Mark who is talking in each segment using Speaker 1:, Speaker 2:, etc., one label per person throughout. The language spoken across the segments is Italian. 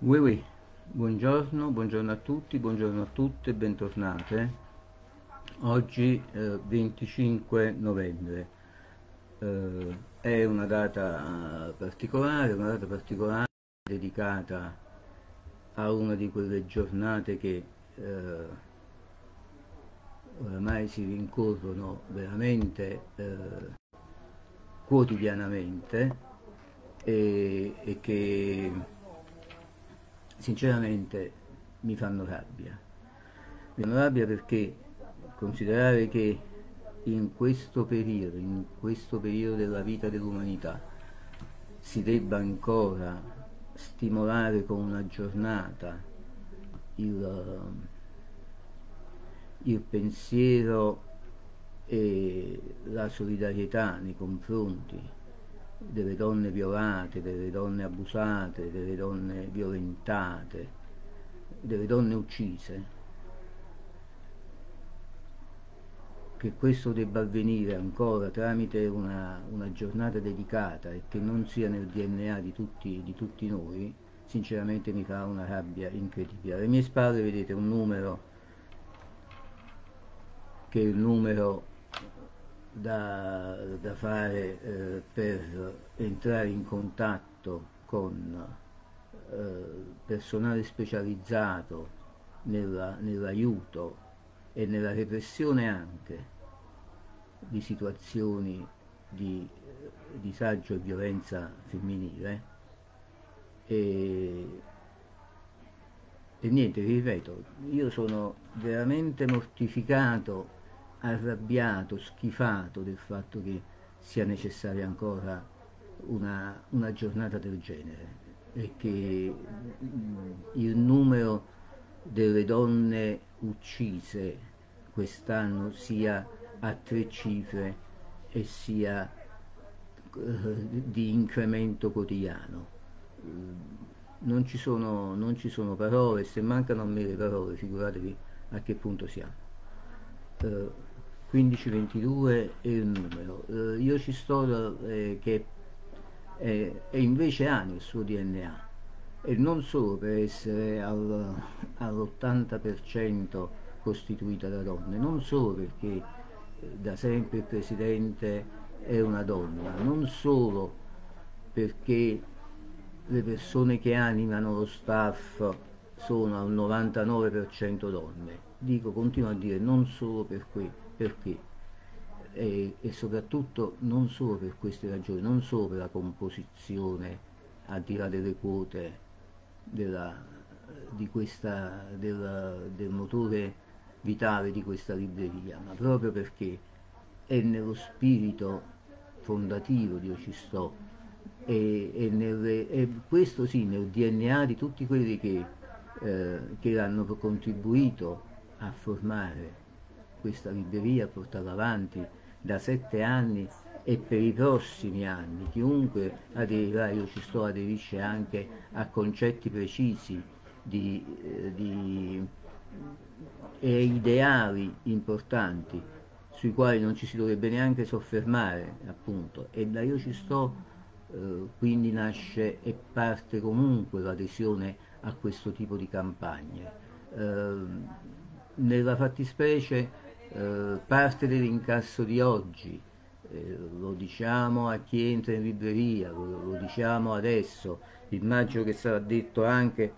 Speaker 1: Oui, oui. Buongiorno, buongiorno a tutti, buongiorno a tutte, bentornate. Oggi eh, 25 novembre eh, è una data particolare, una data particolare dedicata a una di quelle giornate che eh, oramai si rincorrono veramente eh, quotidianamente e, e che sinceramente mi fanno rabbia. Mi fanno rabbia perché considerare che in questo periodo, in questo periodo della vita dell'umanità, si debba ancora stimolare con una giornata il, il pensiero e la solidarietà nei confronti delle donne violate, delle donne abusate, delle donne violentate, delle donne uccise, che questo debba avvenire ancora tramite una, una, giornata dedicata e che non sia nel DNA di tutti, di tutti noi, sinceramente mi fa una rabbia incredibile. Alle mie spalle vedete un numero che è il numero da, da fare eh, per entrare in contatto con eh, personale specializzato nell'aiuto e nella repressione anche di situazioni di disagio e violenza femminile. E, e niente, ripeto, io sono veramente mortificato arrabbiato, schifato del fatto che sia necessaria ancora una, una giornata del genere e che mm, il numero delle donne uccise quest'anno sia a tre cifre e sia eh, di incremento quotidiano. Non ci, sono, non ci sono parole, se mancano a me le parole figuratevi a che punto siamo. Uh, 1522 è il numero. Uh, io ci sto eh, che è, è invece anni il suo DNA e non solo per essere al, all'80% costituita da donne, non solo perché eh, da sempre il Presidente è una donna, non solo perché le persone che animano lo staff sono al 99% donne, dico, continuo a dire non solo per qui, perché e, e soprattutto non solo per queste ragioni, non solo per la composizione al di là delle quote della, questa, della, del motore vitale di questa libreria, ma proprio perché è nello spirito fondativo di Io ci sto e, e, nelle, e, questo sì nel DNA di tutti quelli che, eh, che hanno contribuito a formare questa libreria, a portarla avanti da sette anni e per i prossimi anni. Chiunque aderirà, io ci sto, aderisce anche a concetti precisi di, eh, di, e ideali importanti sui quali non ci si dovrebbe neanche soffermare appunto. E da io ci sto eh, quindi nasce e parte comunque l'adesione a questo tipo di campagne. Eh, nella fattispecie eh, parte dell'incasso di oggi. Eh, lo diciamo a chi entra in libreria, lo, lo diciamo adesso, immagino che sarà detto anche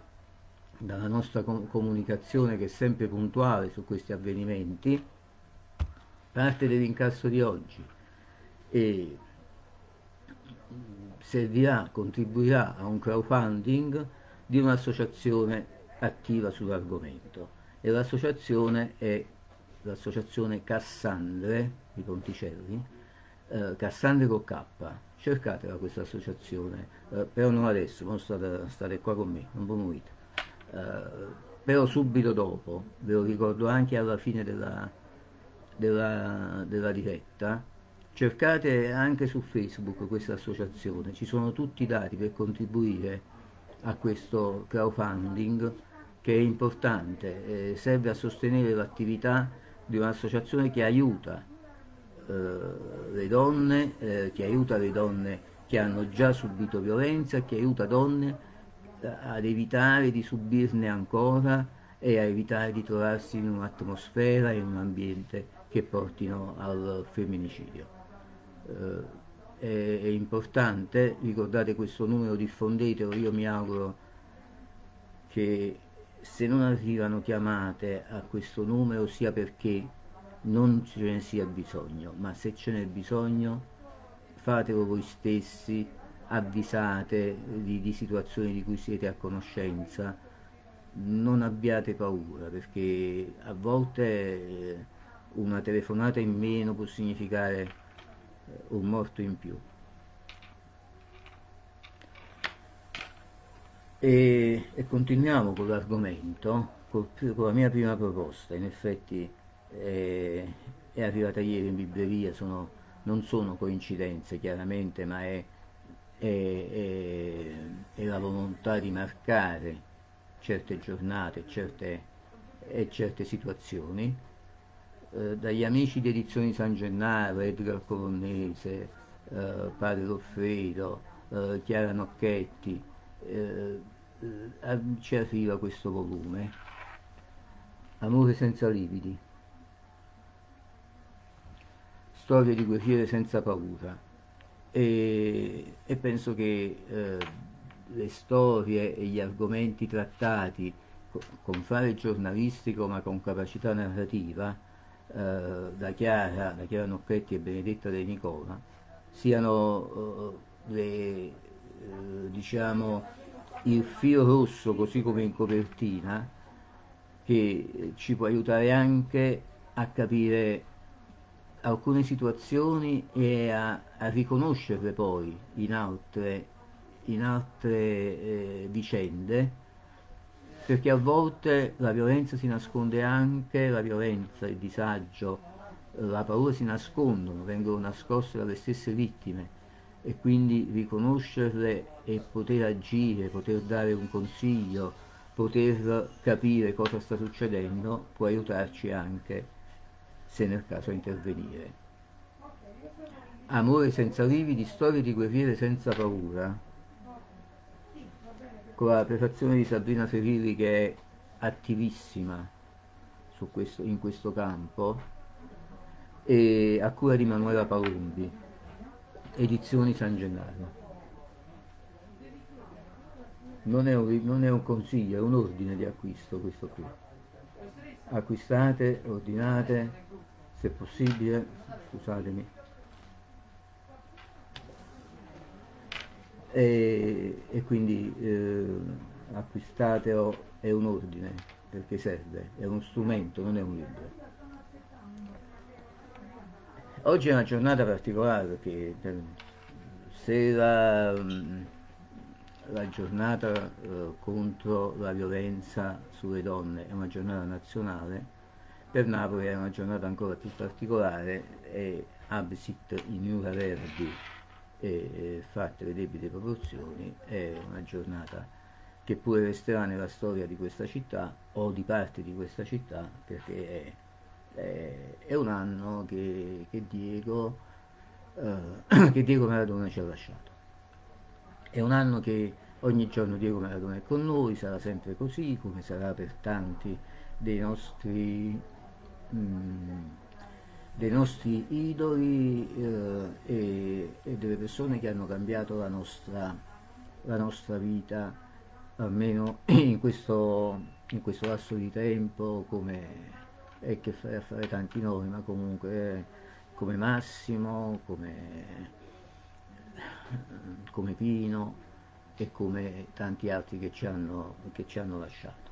Speaker 1: dalla nostra com comunicazione che è sempre puntuale su questi avvenimenti, parte dell'incasso di oggi. E servirà, contribuirà a un crowdfunding di un'associazione attiva sull'argomento. E l'associazione è l'associazione Cassandre di Ponticelli eh, Cassandre con K, cercatela questa associazione, eh, però non adesso, non state, state qua con me, non vi muovete. Eh, però subito dopo, ve lo ricordo anche alla fine della, della, della diretta, cercate anche su Facebook questa associazione, ci sono tutti i dati per contribuire a questo crowdfunding che è importante, eh, serve a sostenere l'attività di un'associazione che aiuta eh, le donne, eh, che aiuta le donne che hanno già subito violenza, che aiuta donne ad evitare di subirne ancora e a evitare di trovarsi in un'atmosfera in un ambiente che portino al femminicidio. Eh, è, è importante, ricordate questo numero, diffondetelo, io mi auguro che se non arrivano chiamate a questo numero sia perché non ce ne sia bisogno, ma se ce n'è bisogno fatelo voi stessi, avvisate di, di situazioni di cui siete a conoscenza, non abbiate paura perché a volte eh, una telefonata in meno può significare eh, un morto in più. E, e continuiamo con l'argomento, con, la mia prima proposta, in effetti eh, è arrivata ieri in libreria, sono, non sono coincidenze chiaramente, ma è, è, è, è la volontà di marcare certe giornate certe, e certe situazioni. Eh, dagli amici di Edizioni San Gennaro, Edgar Colonnese, eh, Padre Loffredo, eh, Chiara Nocchetti, eh, eh, ci arriva questo volume, Amore senza lividi, storie di guerriere senza paura. E, e penso che eh, le storie e gli argomenti trattati con fare giornalistico ma con capacità narrativa eh, da, Chiara, da Chiara Nocchetti e Benedetta De Nicola siano eh, le, eh, diciamo, il filo rosso così come in copertina che ci può aiutare anche a capire alcune situazioni e a, a riconoscerle poi in altre in altre eh, vicende, perché a volte la violenza si nasconde anche, la violenza, il disagio, la paura si nascondono, vengono nascoste dalle stesse vittime e quindi riconoscerle e poter agire, poter dare un consiglio, poter capire cosa sta succedendo può aiutarci anche se nel caso intervenire. Amore senza lividi, storie di guerriere senza paura con la prefazione di Sabrina Ferilli che è attivissima questo, in questo campo e a cura di Manuela Palumbi, edizioni San Gennaro. Non è, un, non è un consiglio, è un ordine di acquisto questo qui. Acquistate, ordinate, se possibile, scusatemi, e, e quindi eh, acquistatelo è un ordine perché serve, è uno strumento, non è un libro. Oggi è una giornata particolare perché se la, mm, la giornata eh, contro la violenza sulle donne è una giornata nazionale, per Napoli è una giornata ancora più particolare e Absit in Iura Verdi e fatte le debite proporzioni è una giornata che pure resterà nella storia di questa città o di parte di questa città perché è, è, è un anno che, che, Diego, eh, che Diego Maradona ci ha lasciato. È un anno che ogni giorno Diego Maradona è con noi, sarà sempre così come sarà per tanti dei nostri... Mm, dei nostri idoli eh, e, e, delle persone che hanno cambiato la nostra, la nostra vita, almeno in questo, in questo, lasso di tempo, come è che fare a fare tanti nomi, ma comunque come Massimo, come, come Pino e come tanti altri che ci hanno, che ci hanno lasciato.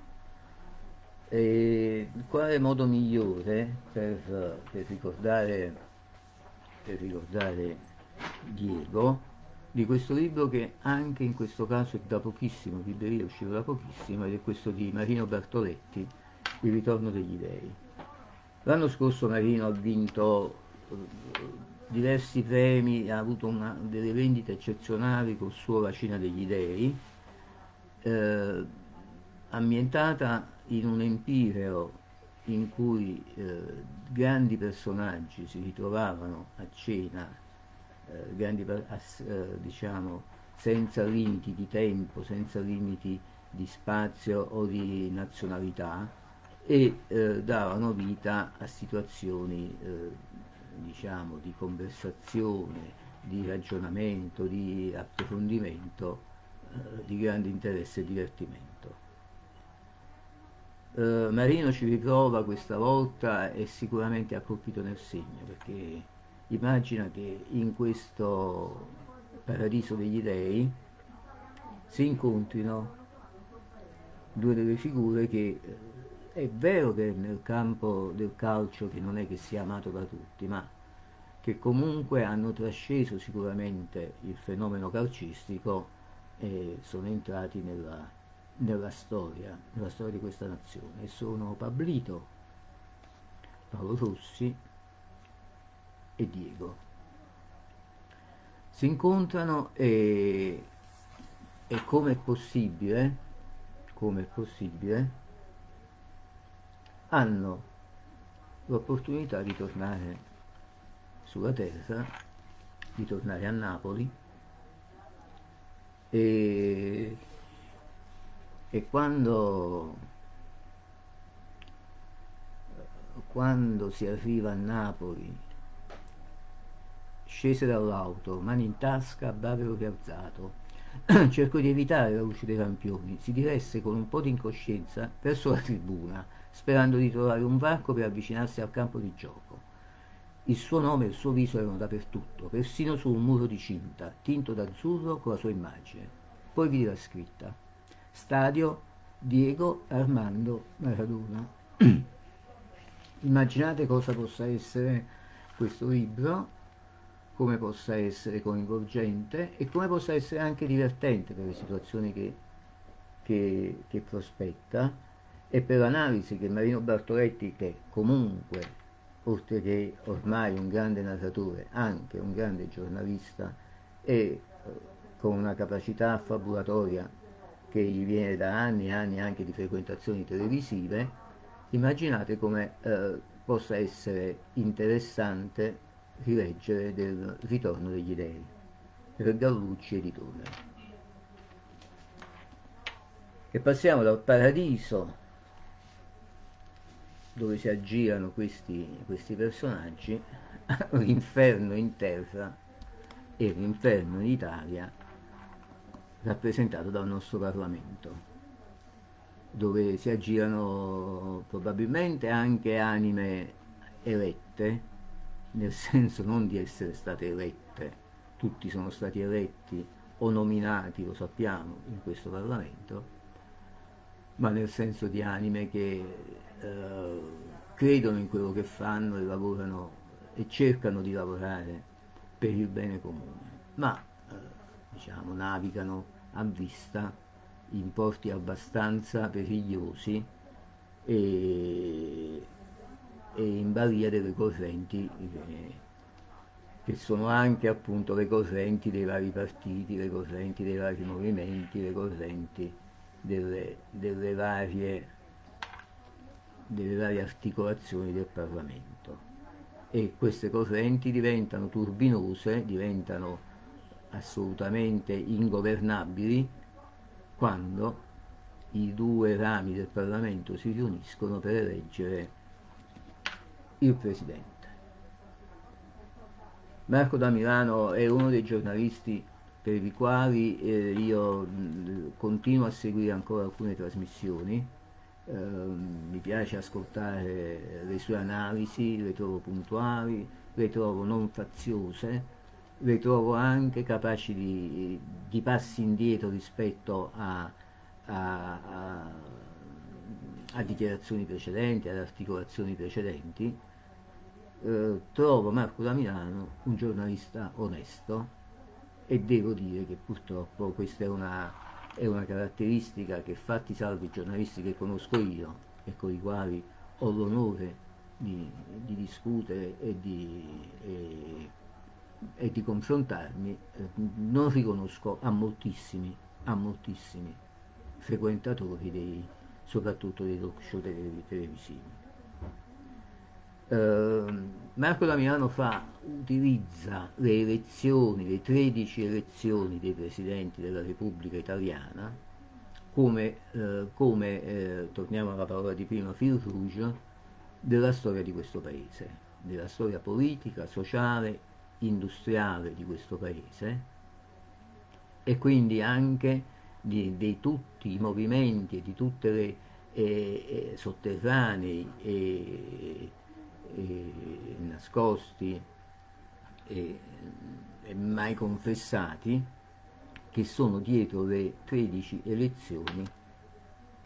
Speaker 1: E quale modo migliore per, per, ricordare, per ricordare Diego di questo libro che anche in questo caso è da pochissimo, libreria è uscito da pochissimo, ed è questo di Marino Bertoletti, Il ritorno degli dei. L'anno scorso Marino ha vinto eh, diversi premi, ha avuto una, delle vendite eccezionali col suo La Cina degli Dei, eh, ambientata in un empireo in cui eh, grandi personaggi si ritrovavano a cena, eh, grandi, eh, diciamo, senza limiti di tempo, senza limiti di spazio o di nazionalità e eh, davano vita a situazioni eh, diciamo di conversazione, di ragionamento, di approfondimento, eh, di grande interesse e divertimento. Eh, Marino ci riprova questa volta e sicuramente ha colpito nel segno perché immagina che in questo paradiso degli dei si incontrino due delle figure che eh, è vero che nel campo del calcio che non è che sia amato da tutti, ma che comunque hanno trasceso sicuramente il fenomeno calcistico e sono entrati nella, nella storia, nella storia di questa nazione. E sono Pablito, Paolo Rossi e Diego. Si incontrano e, e come è possibile, come è possibile, hanno l'opportunità di tornare sulla terra, di tornare a Napoli e, e quando, quando si arriva a Napoli Scese dall'auto, mani in tasca, bavero rialzato. Cercò di evitare la luce dei lampioni. Si diresse con un po' di incoscienza verso la tribuna, sperando di trovare un varco per avvicinarsi al campo di gioco. Il suo nome e il suo viso erano dappertutto, persino su un muro di cinta, tinto d'azzurro con la sua immagine. Poi vide la scritta. Stadio Diego Armando Maradona. Immaginate cosa possa essere questo libro come possa essere coinvolgente e come possa essere anche divertente per le situazioni che, che, che prospetta e per l'analisi che Marino Bartoletti, che comunque, oltre che ormai un grande narratore, anche un grande giornalista e eh, con una capacità affabulatoria che gli viene da anni e anni anche di frequentazioni televisive, immaginate come eh, possa essere interessante rileggere del Ritorno degli Dei, per Gallucci editore. E passiamo dal paradiso dove si aggirano questi, questi personaggi all'inferno in terra e l'inferno in Italia rappresentato dal nostro Parlamento dove si aggirano probabilmente anche anime elette nel senso non di essere state elette, tutti sono stati eletti o nominati, lo sappiamo, in questo Parlamento, ma nel senso di anime che eh, credono in quello che fanno e lavorano e cercano di lavorare per il bene comune, ma eh, diciamo, navigano a vista in porti abbastanza perigliosi e e in balia delle correnti che, che sono anche appunto le correnti dei vari partiti, le correnti dei vari movimenti, le correnti delle, delle, varie, delle varie articolazioni del Parlamento. E queste correnti diventano turbinose, diventano assolutamente ingovernabili quando i due rami del Parlamento si riuniscono per eleggere il Presidente. Marco da Milano è uno dei giornalisti per i quali eh, io mh, continuo a seguire ancora alcune trasmissioni, eh, mi piace ascoltare le sue analisi, le trovo puntuali, le trovo non faziose, le trovo anche capaci di, di passi indietro rispetto a, a, a, a dichiarazioni precedenti, ad articolazioni precedenti. Eh, trovo Marco da Milano un giornalista onesto e devo dire che purtroppo questa è una, è una caratteristica che fatti salvi i giornalisti che conosco io e con i quali ho l'onore di, di discutere e di, e, e di confrontarmi, eh, non riconosco a moltissimi, a moltissimi frequentatori dei, soprattutto dei talk show televisivi. Eh, Marco Damiano fa, utilizza le elezioni, le 13 elezioni dei presidenti della Repubblica Italiana come, eh, come eh, torniamo alla parola di prima, fil rouge della storia di questo paese, della storia politica, sociale, industriale di questo paese e quindi anche di, di tutti i movimenti e di tutte le eh, eh, sotterranei e, e nascosti e, e mai confessati che sono dietro le 13 elezioni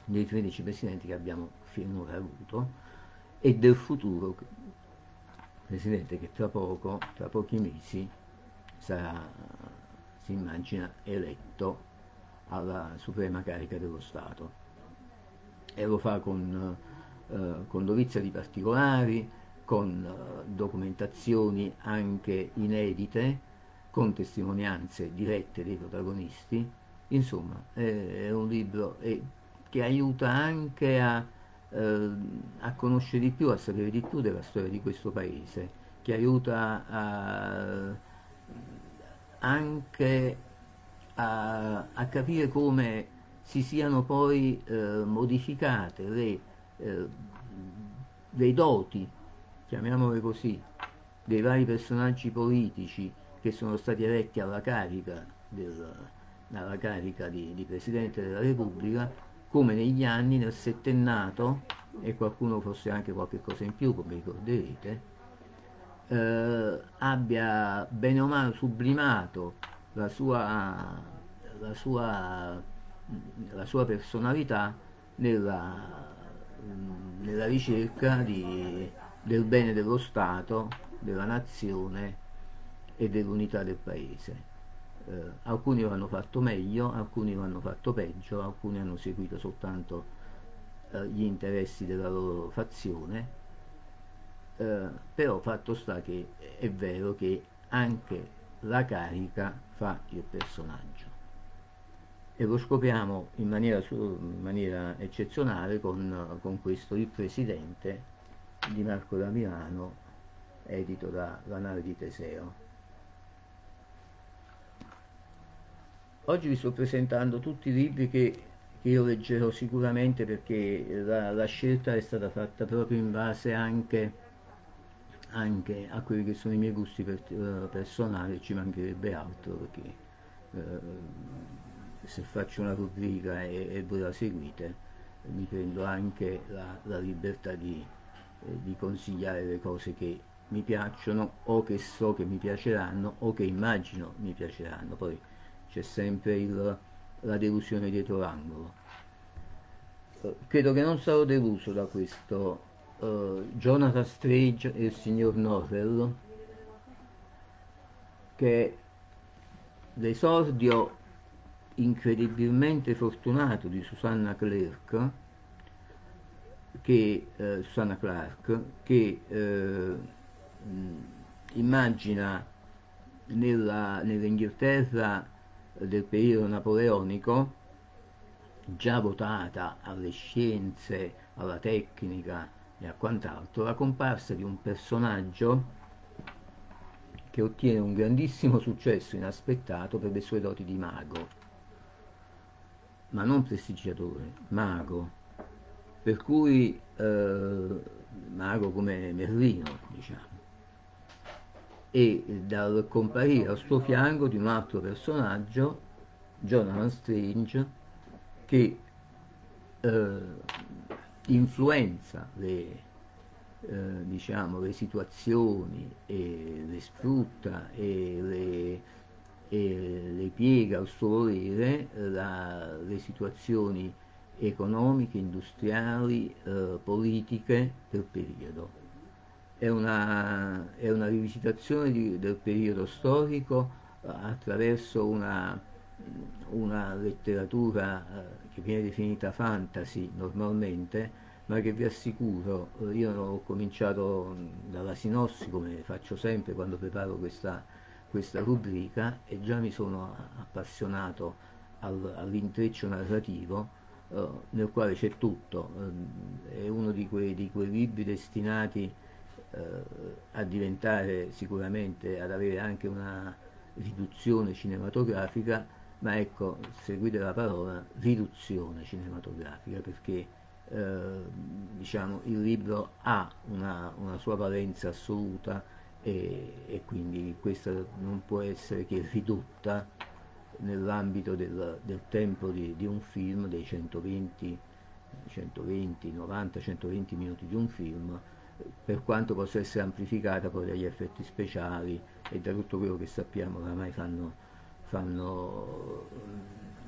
Speaker 1: dei 13 presidenti che abbiamo finora avuto e del futuro presidente che tra poco, tra pochi mesi sarà, si immagina, eletto alla suprema carica dello Stato. E lo fa con, eh, con dovizia di particolari, con eh, documentazioni anche inedite, con testimonianze dirette dei protagonisti, insomma è, un libro che aiuta anche a, eh, a, conoscere di più, a sapere di più della storia di questo paese, che aiuta a, anche a, a, capire come si siano poi eh, modificate le, eh, le doti, chiamiamole così, dei vari personaggi politici che sono stati eletti alla carica, del, alla carica di, di, Presidente della Repubblica, come negli anni, nel settennato, e qualcuno fosse anche qualche cosa in più, come ricorderete, eh, abbia bene o male sublimato la sua, la sua, la sua personalità nella, nella ricerca di, del bene dello Stato, della nazione e dell'unità del paese. Eh, alcuni lo hanno fatto meglio, alcuni lo hanno fatto peggio, alcuni hanno seguito soltanto eh, gli interessi della loro fazione, eh, però fatto sta che è vero che anche la carica fa il personaggio e lo scopriamo in maniera, in maniera eccezionale con, con, questo Il Presidente di Marco da Milano edito da La nave di Teseo. Oggi vi sto presentando tutti i libri che, che io leggerò sicuramente perché la, la, scelta è stata fatta proprio in base anche, anche, a quelli che sono i miei gusti per, uh, personali, ci mancherebbe altro perché uh, se faccio una rubrica e, e, voi la seguite mi prendo anche la, la libertà di, di consigliare le cose che mi piacciono o che so che mi piaceranno o che immagino mi piaceranno. Poi, c'è sempre il, la delusione dietro l'angolo. Uh, credo che non sarò deluso da questo uh, Jonathan Strange e il signor Norrell, che l'esordio incredibilmente fortunato di Susanna Clark, che, eh, Susanna Clark, che eh, immagina nell'Inghilterra del periodo napoleonico, già votata alle scienze, alla tecnica e a quant'altro, la comparsa di un personaggio che ottiene un grandissimo successo inaspettato per le sue doti di mago, ma non prestigiatore, mago, per cui eh, mago come Merlino, diciamo. E dal comparire al suo fianco di un altro personaggio, Jonathan Strange, che eh, influenza le, eh, diciamo, le situazioni e le sfrutta e le, e le piega al suo volere la, le situazioni economiche, industriali, eh, politiche del periodo. È una, è una rivisitazione di, del periodo storico eh, attraverso una, una letteratura eh, che viene definita fantasy normalmente, ma che vi assicuro, eh, io ho cominciato dalla sinossi come faccio sempre quando preparo questa, questa rubrica e già mi sono appassionato al, all'intreccio narrativo nel quale c'è tutto, eh, è uno di quei, di quei libri destinati a diventare sicuramente, ad avere anche una riduzione cinematografica, ma ecco, seguite la parola, riduzione cinematografica, perché eh, diciamo, il libro ha una, una sua valenza assoluta e, e, quindi questa non può essere che ridotta nell'ambito del, del, tempo di, di, un film, dei 120, 120, 90, 120 minuti di un film, per quanto possa essere amplificata poi dagli effetti speciali e da tutto quello che sappiamo oramai fanno, fanno,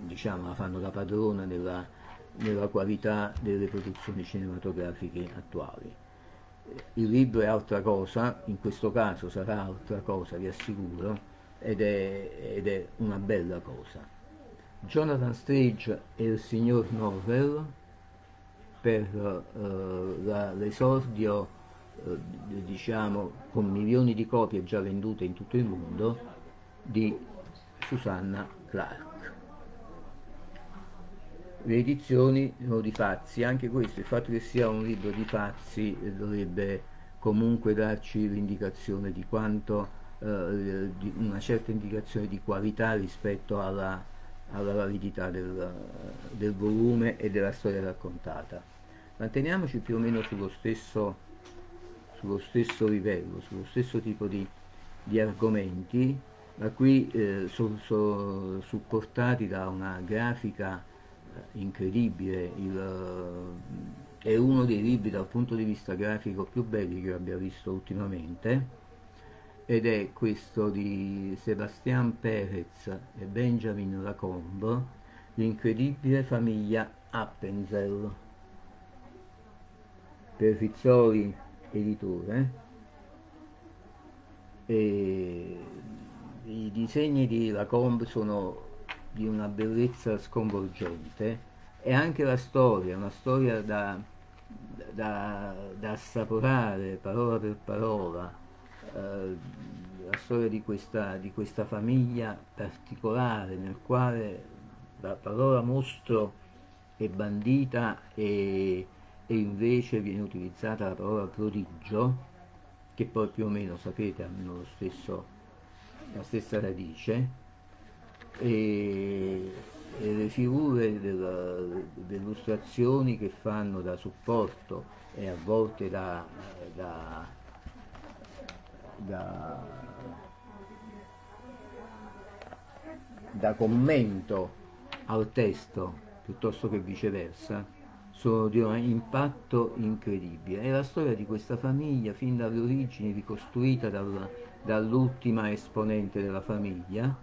Speaker 1: diciamo, fanno la padrona della, nella qualità delle produzioni cinematografiche attuali. Il libro è altra cosa, in questo caso sarà altra cosa, vi assicuro, ed è, ed è una bella cosa. Jonathan Stage e il signor Norwell per uh, l'esordio, uh, diciamo, con milioni di copie già vendute in tutto il mondo, di Susanna Clark le edizioni sono di Fazzi, anche questo, il fatto che sia un libro di Fazzi dovrebbe comunque darci l'indicazione di quanto, eh, una certa indicazione di qualità rispetto alla, alla validità del, del, volume e della storia raccontata. Manteniamoci più o meno sullo stesso, sullo stesso livello, sullo stesso tipo di, di argomenti, ma qui eh, so, so, supportati da una grafica incredibile, il, eh, è uno dei libri dal punto di vista grafico più belli che abbia visto ultimamente ed è questo di Sebastian Perez e Benjamin Lacombe, L'incredibile famiglia Appenzell, per Rizzoli editore. E I disegni di Lacombe sono di una bellezza sconvolgente. E anche la storia, una storia da, da, da assaporare parola per parola, la storia di questa, di questa famiglia particolare nel quale la parola mostro è bandita e, e invece viene utilizzata la parola prodigio, che poi più o meno sapete hanno lo stesso, la stessa radice, e, e le figure delle illustrazioni che fanno da supporto e a volte da, da, da, da commento al testo piuttosto che viceversa sono di un impatto incredibile. È la storia di questa famiglia fin dalle origini ricostruita dall'ultima esponente della famiglia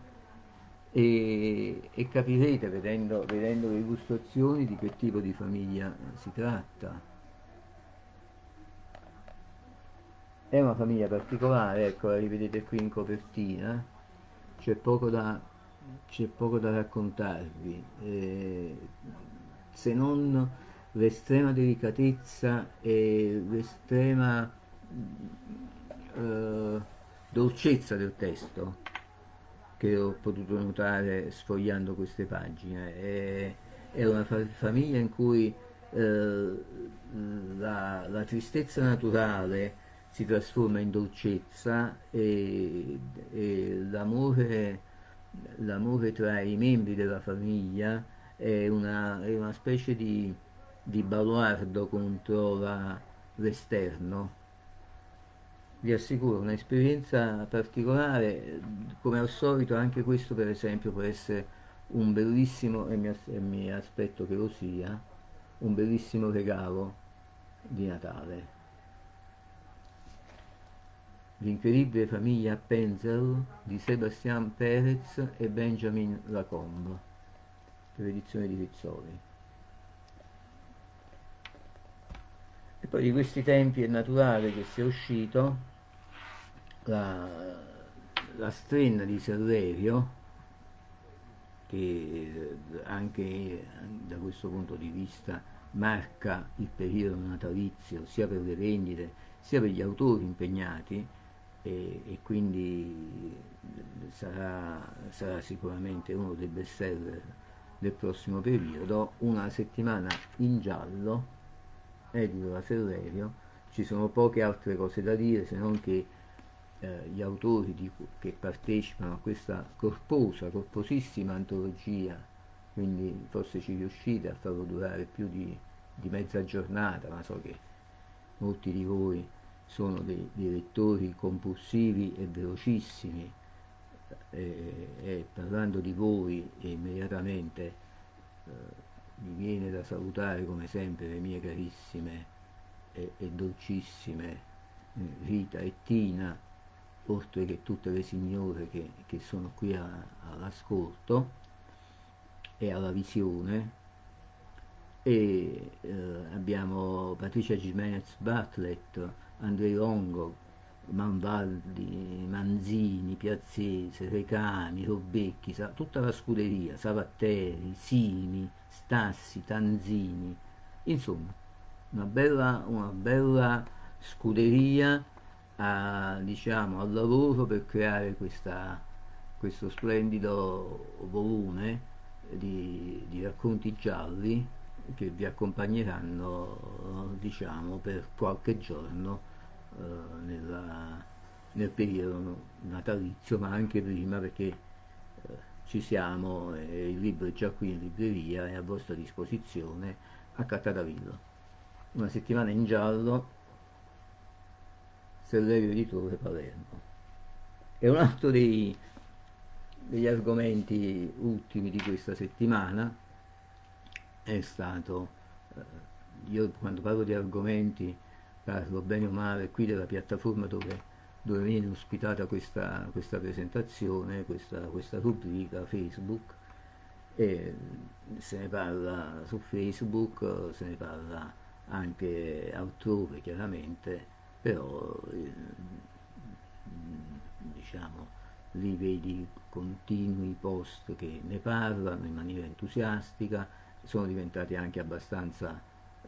Speaker 1: e, e capirete vedendo, vedendo le illustrazioni di che tipo di famiglia si tratta. È una famiglia particolare, ecco, la rivedete qui in copertina, c'è poco da, c'è poco da raccontarvi, eh, se non l'estrema delicatezza e l'estrema eh, dolcezza del testo che ho potuto notare sfogliando queste pagine. È, è una fa famiglia in cui eh, la, la, tristezza naturale si trasforma in dolcezza e, e l'amore, l'amore tra i membri della famiglia è una, è una specie di, di baluardo contro l'esterno vi assicuro un'esperienza particolare, come al solito anche questo per esempio può essere un bellissimo, e mi, e mi aspetto che lo sia, un bellissimo regalo di Natale. L'incredibile famiglia Penzel di Sebastian Perez e Benjamin Lacombe, per l'edizione di Rizzoli. E poi di questi tempi è naturale che sia uscito la, la strenna di Serlerio che anche da questo punto di vista marca il periodo natalizio sia per le vendite sia per gli autori impegnati e, e quindi sarà, sarà, sicuramente uno dei best seller del prossimo periodo. Una settimana in giallo edito da Serlerio ci sono poche altre cose da dire se non che eh, gli autori di, che partecipano a questa corposa, corposissima antologia, quindi forse ci riuscite a farlo durare più di, di mezza giornata, ma so che molti di voi sono dei, dei lettori compulsivi e velocissimi e, e parlando di voi immediatamente eh, mi viene da salutare come sempre le mie carissime e, e dolcissime eh, Rita e Tina oltre che tutte le signore che, che sono qui all'ascolto e alla visione. E eh, abbiamo Patricia Jimenez Bartlett, Andrei Longo, Manvaldi, Manzini, Piazzese, Recani, Robecchi, tutta la scuderia, Savatteri, Sini, Stassi, Tanzini, insomma una bella, una bella scuderia a, diciamo, al lavoro per creare questa, questo splendido volume di, di racconti gialli che vi accompagneranno diciamo, per qualche giorno eh, nella, nel periodo natalizio, ma anche prima perché eh, ci siamo e il libro è già qui in libreria, è a vostra disposizione a Cattaravillo. Una settimana in giallo, Sellerio Editore Palermo. E un altro dei, degli argomenti ultimi di questa settimana è stato, eh, io quando parlo di argomenti parlo bene o male qui della piattaforma dove, dove viene ospitata questa, questa presentazione, questa, questa, rubrica Facebook e se ne parla su Facebook, se ne parla anche altrove chiaramente, però eh, diciamo lì vedi continui post che ne parlano in maniera entusiastica, sono diventati anche abbastanza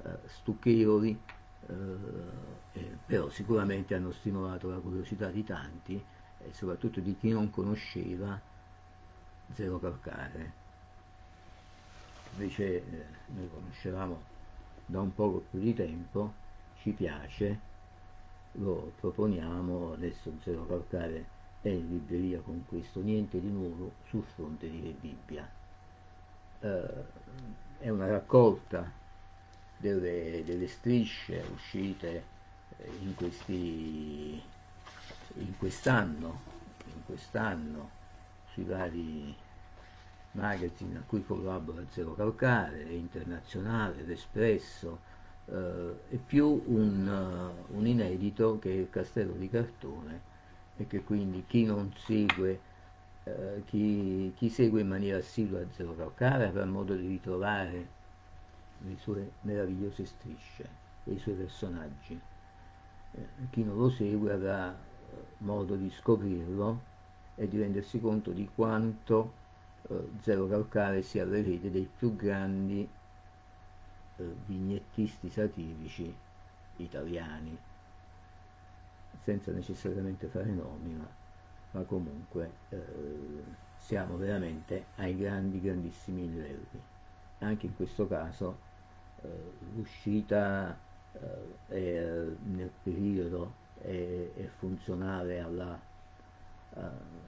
Speaker 1: eh, stucchevoli, eh, eh, però sicuramente hanno stimolato la curiosità di tanti e soprattutto di chi non conosceva Zero Calcare. Invece eh, noi conoscevamo da un poco più di tempo, ci piace, lo proponiamo, adesso Zero Calcare è in libreria con questo, niente di nuovo sul fronte di Bibbia. Eh, è una raccolta delle, delle strisce uscite eh, in, questi, in quest'anno, in quest'anno sui vari magazine a cui collabora Zero Calcare, Internazionale, L'Espresso, eh, e più un, uh, un, inedito che è il Castello di Cartone e che quindi chi non segue eh, chi, chi, segue in maniera assidua Zero Calcare avrà modo di ritrovare le sue meravigliose strisce e i suoi personaggi. Eh, chi non lo segue avrà eh, modo di scoprirlo e di rendersi conto di quanto eh, Zero Calcare sia l'erede dei più grandi eh, vignettisti satirici italiani, senza necessariamente fare nomi, ma ma comunque eh, siamo veramente ai grandi, grandissimi livelli. Anche in questo caso l'uscita eh, nel periodo è, è funzionale alla,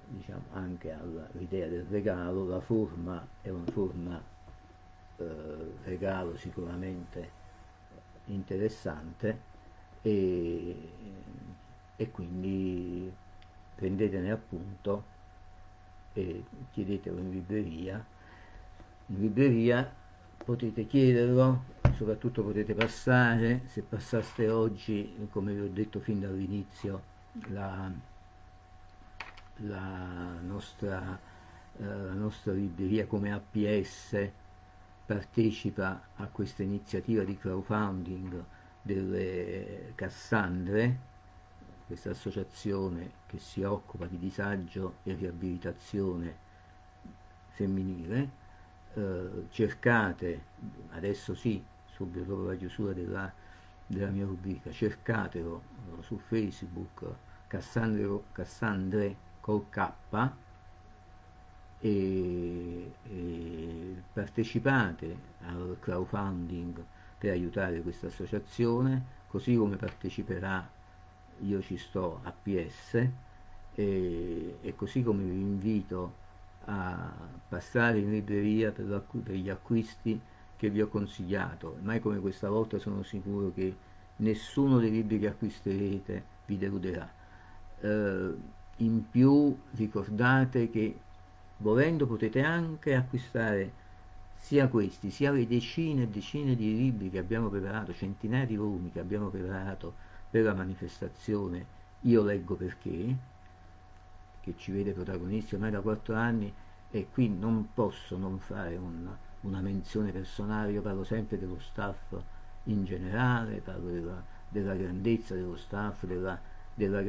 Speaker 1: diciamo, anche all'idea del regalo, la forma è una forma regalo sicuramente interessante e, e quindi prendetene appunto e chiedetelo in libreria. In libreria potete chiederlo, soprattutto potete passare, se passaste oggi, come vi ho detto fin dall'inizio, la, la, nostra, eh, la nostra libreria come APS partecipa a questa iniziativa di crowdfunding delle Cassandre questa associazione che si occupa di disagio e riabilitazione femminile, eh, cercate, adesso sì, subito dopo la chiusura della, della mia rubrica, cercatelo eh, su Facebook Cassandre, Cassandre col K e, e partecipate al crowdfunding per aiutare questa associazione così come parteciperà Io ci sto a PS e, e così come vi invito a passare in libreria per, per gli acquisti che vi ho consigliato. Mai come questa volta sono sicuro che nessuno dei libri che acquisterete vi deluderà. Eh, in più ricordate che volendo potete anche acquistare sia questi, sia le decine e decine di libri che abbiamo preparato, centinaia di volumi che abbiamo preparato per la manifestazione Io leggo perché, che ci vede protagonisti ormai da quattro anni e qui non posso non fare una, una menzione personale, io parlo sempre dello staff in generale, parlo della, della grandezza dello staff, della, della,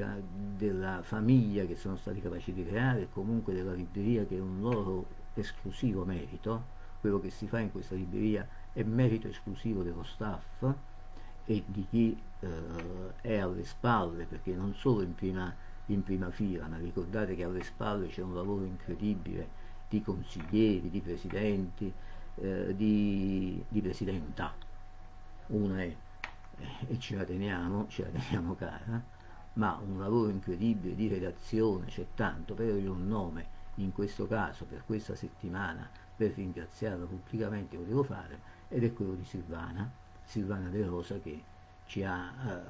Speaker 1: della, famiglia che sono stati capaci di creare e comunque della libreria che è un loro esclusivo merito. Quello che si fa in questa libreria è merito esclusivo dello staff e di chi eh, è alle spalle, perché non solo in prima, in prima fila, ma ricordate che alle spalle c'è un lavoro incredibile di consiglieri, di presidenti, eh, di, di, presidenta. Una è, eh, e ce la teniamo, ce la teniamo cara, ma un lavoro incredibile di redazione, c'è tanto, però io un nome in questo caso per questa settimana per ringraziarla pubblicamente lo devo fare ed è quello di Silvana, Silvana De Rosa che ci ha eh,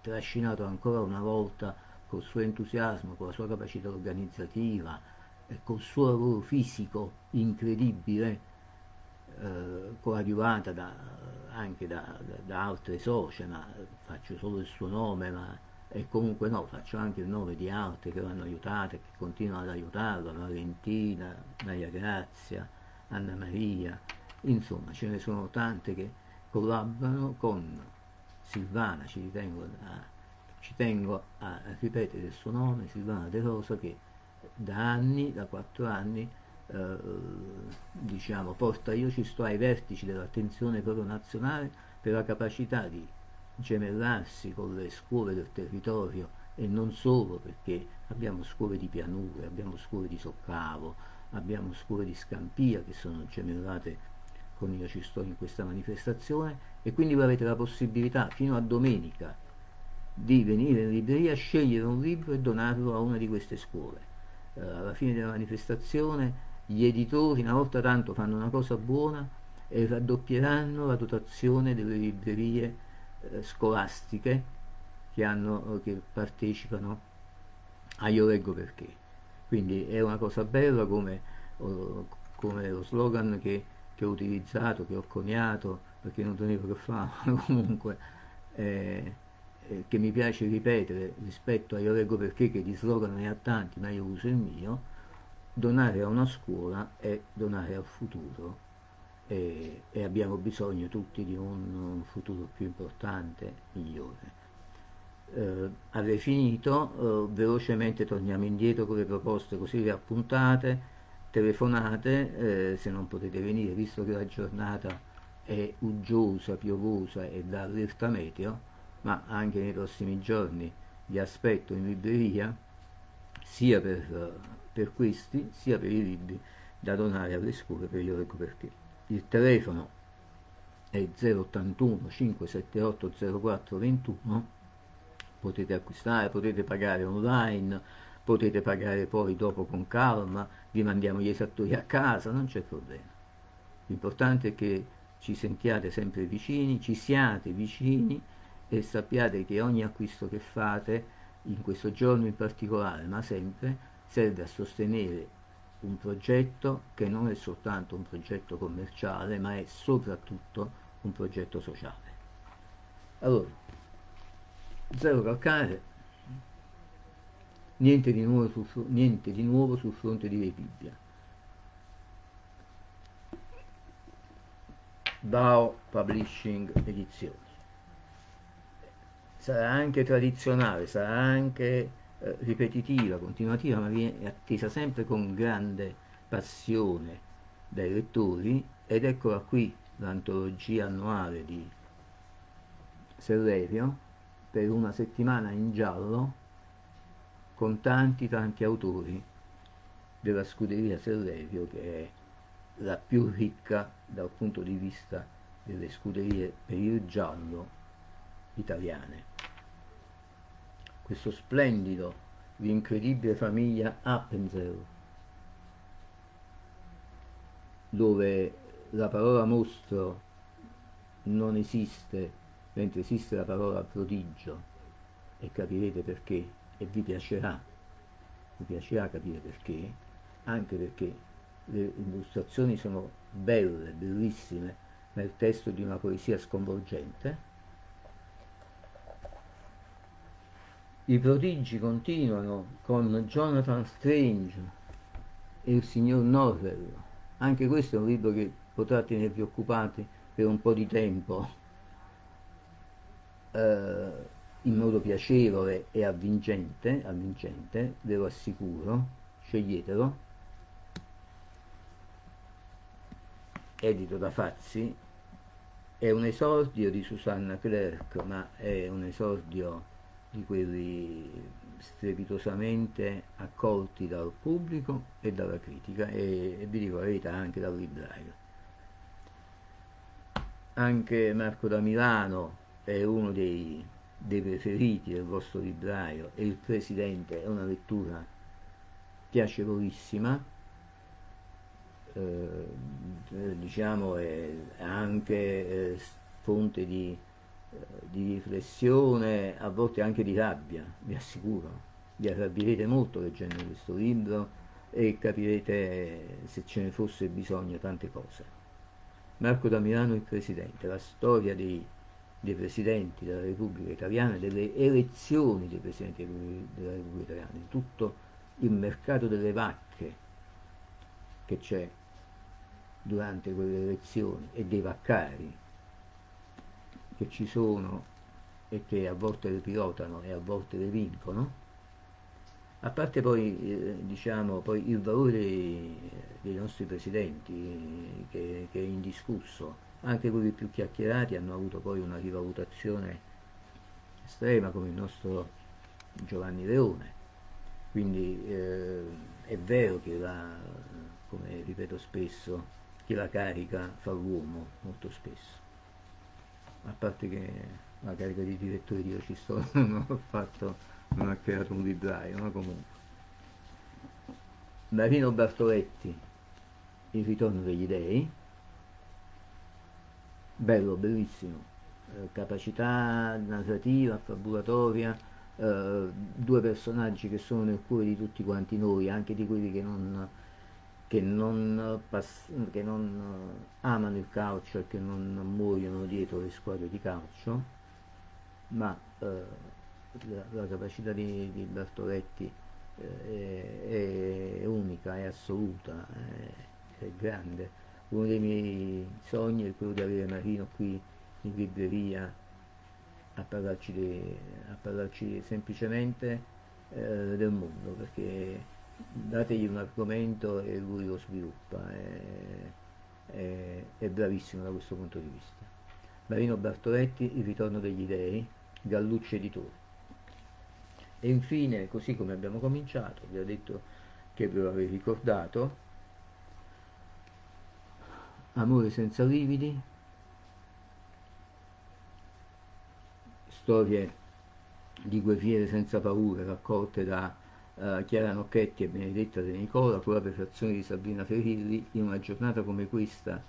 Speaker 1: trascinato ancora una volta col suo entusiasmo, con la sua capacità organizzativa e col suo lavoro fisico incredibile, eh, coadiuvata da, anche da, da, da altre socie, ma faccio solo il suo nome, ma e comunque no, faccio anche il nome di altri che l'hanno aiutata e che continuano ad aiutarla, Valentina, Maria Grazia, Anna Maria, insomma ce ne sono tante che collaborano con Silvana, ci tengo a, ci tengo a ripetere il suo nome, Silvana De Rosa, che da anni, da quattro anni, eh, diciamo, porta, io ci sto ai vertici dell'attenzione proprio nazionale per la capacità di gemellarsi con le scuole del territorio e non solo perché abbiamo scuole di pianure, abbiamo scuole di Soccavo, abbiamo scuole di Scampia che sono gemellate con Io ci sto in questa manifestazione e quindi voi avete la possibilità fino a domenica di venire in libreria, scegliere un libro e donarlo a una di queste scuole. Eh, alla fine della manifestazione gli editori una volta tanto fanno una cosa buona e raddoppieranno la dotazione delle librerie eh, scolastiche che, hanno, eh, che partecipano a Io leggo perché. Quindi è una cosa bella come, oh, come lo slogan che, che, ho utilizzato, che ho coniato, perché non tenevo che fare, comunque eh, eh, che mi piace ripetere rispetto a Io leggo perché, che di slogan ne ha tanti, ma io uso il mio, donare a una scuola è donare al futuro e, e abbiamo bisogno tutti di un, un futuro più importante, migliore. Eh, avrei finito, eh, velocemente torniamo indietro con le proposte così riappuntate, telefonate eh, se non potete venire, visto che la giornata è uggiosa, piovosa e da allerta meteo, ma anche nei prossimi giorni vi aspetto in libreria sia per, per questi sia per i libri da donare alle scuole per io ecco perché il telefono è 081 578 0421 potete acquistare, potete pagare online, potete pagare poi dopo con calma, vi mandiamo gli esattori a casa, non c'è problema. L'importante è che ci sentiate sempre vicini, ci siate vicini e sappiate che ogni acquisto che fate, in questo giorno in particolare, ma sempre, serve a sostenere un progetto che non è soltanto un progetto commerciale, ma è soprattutto un progetto sociale. Allora, zero calcare, niente di nuovo sul, niente di nuovo sul fronte di Bibbia. Bao Publishing Edizioni. Sarà anche tradizionale, sarà anche eh, ripetitiva, continuativa, ma viene attesa sempre con grande passione dai lettori ed eccola qui l'antologia annuale di Serrevio per una settimana in giallo con tanti tanti autori della scuderia Serrevio che è la più ricca dal punto di vista delle scuderie per il giallo italiane. Questo splendido, l'incredibile famiglia Appenzell, dove la parola mostro non esiste, mentre esiste la parola prodigio, e capirete perché, e vi piacerà, vi piacerà capire perché, anche perché le illustrazioni sono belle, bellissime, nel testo di una poesia sconvolgente. I prodigi continuano con Jonathan Strange e il signor Norrell. Anche questo è un libro che potrà tenervi occupati per un po' di tempo eh, in modo piacevole e avvincente, avvincente, ve lo assicuro, sceglietelo. edito da Fazzi, è un esordio di Susanna Clerc, ma è un esordio di quelli strepitosamente accolti dal pubblico e dalla critica e, e vi dico la verità anche dal libraio. Anche Marco da Milano è uno dei, dei preferiti del vostro libraio e il Presidente è una lettura piacevolissima eh, diciamo è anche eh, fonte di, di, riflessione, a volte anche di rabbia, vi assicuro. Vi arrabbierete molto leggendo questo libro e capirete se ce ne fosse bisogno tante cose. Marco da Milano il Presidente, la storia dei, dei Presidenti della Repubblica Italiana, delle elezioni dei Presidenti della Repubblica Italiana, di tutto il mercato delle vacche che c'è durante quelle elezioni e dei vaccari che ci sono e che a volte le pilotano e a volte le vincono, a parte poi, eh, diciamo, poi il valore dei, dei nostri presidenti che, che, è indiscusso, anche quelli più chiacchierati hanno avuto poi una rivalutazione estrema come il nostro Giovanni Leone, quindi eh, è vero che la, come ripeto spesso, chi la carica fa l'uomo molto spesso a parte che la carica di direttore io ci sto non ho fatto non ha creato un libraio ma comunque. Marino Bartoletti il ritorno degli dei bello, bellissimo. Eh, capacità narrativa, fabulatoria eh, due personaggi che sono nel cuore di tutti quanti noi anche di quelli che non che non, che non, amano il calcio e che non muoiono dietro le squadre di calcio, ma eh, la, la, capacità di, di Bertoletti eh, è, è, unica, è assoluta, è, è, grande. Uno dei miei sogni è quello di avere Marino qui in libreria a parlarci, di, a parlarci semplicemente eh, del mondo, perché dategli un argomento e lui lo sviluppa, è, è, è bravissimo da questo punto di vista. Marino Bartoletti, Il ritorno degli dei, Gallucci Editore. E infine, così come abbiamo cominciato, vi ho detto che ve lo avevo ricordato, Amore senza lividi, storie di guerriere senza paura raccolte da uh, Chiara Nocchetti e Benedetta De Nicola con la perfezione di Sabrina Ferilli in una giornata come questa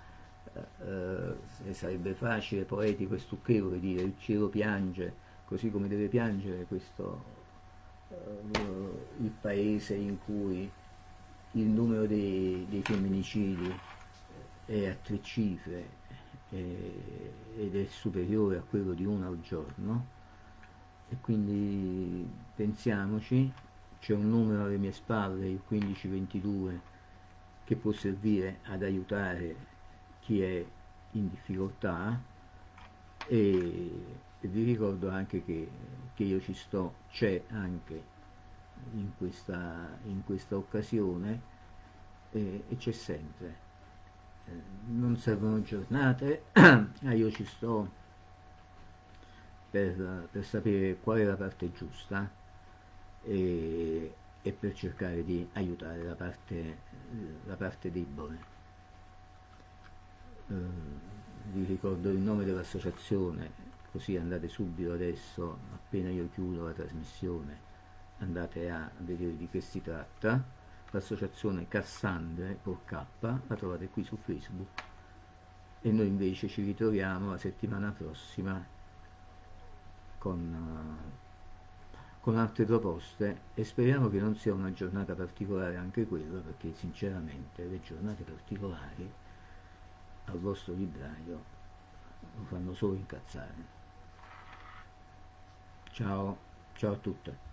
Speaker 1: uh, sarebbe facile, poetico e stucchevole dire il cielo piange così come deve piangere questo uh, il paese in cui il numero dei, dei femminicidi è a tre cifre ed è superiore a quello di uno al giorno. E quindi pensiamoci c'è un numero alle mie spalle, il 1522, che può servire ad aiutare chi è in difficoltà e, e vi ricordo anche che, che, io ci sto, c'è anche in questa, in questa occasione e, e c'è sempre. Eh, non servono giornate, io ci sto per, per sapere qual è la parte giusta e, e per cercare di aiutare la parte, la parte debole. Eh, vi ricordo il nome dell'associazione così andate subito adesso, appena io chiudo la trasmissione, andate a vedere di che si tratta. L'associazione Cassandre con K, la trovate qui su Facebook e noi invece ci ritroviamo la settimana prossima con, con altre proposte e speriamo che non sia una giornata particolare anche quella perché sinceramente le giornate particolari al vostro libraio lo fanno solo incazzare. Ciao, ciao a tutte.